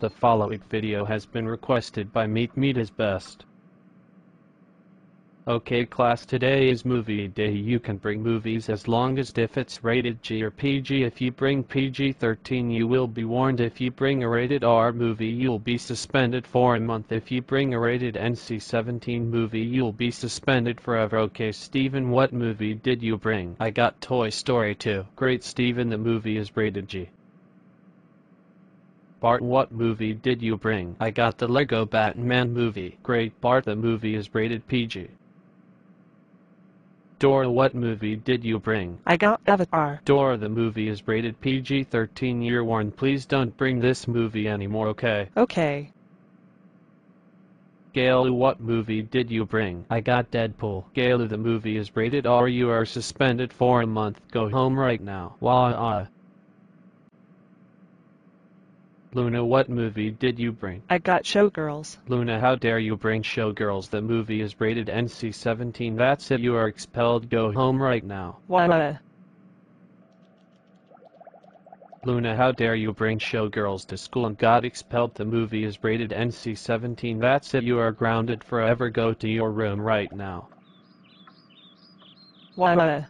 The following video has been requested by Meet Meet is Best. Okay class today is movie day. You can bring movies as long as if it's rated G or PG if you bring PG-13 you will be warned. If you bring a rated R movie you'll be suspended for a month. If you bring a rated NC-17 movie you'll be suspended forever. Okay Steven what movie did you bring? I got Toy Story 2 great Steven the movie is rated G Bart what movie did you bring I got the Lego Batman movie great Bart the movie is rated PG Dora, what movie did you bring? I got Avatar. Dora, the movie is rated PG-13 year warned. Please don't bring this movie anymore, okay? Okay. Gail, what movie did you bring? I got Deadpool. Gail, the movie is rated R. You are suspended for a month. Go home right now. Wah. Luna, what movie did you bring? I got Showgirls. Luna, how dare you bring Showgirls? The movie is rated NC-17. That's it. You are expelled. Go home right now. Wah. Luna, how dare you bring Showgirls to school and got expelled? The movie is rated NC-17. That's it. You are grounded forever. Go to your room right now. Wah.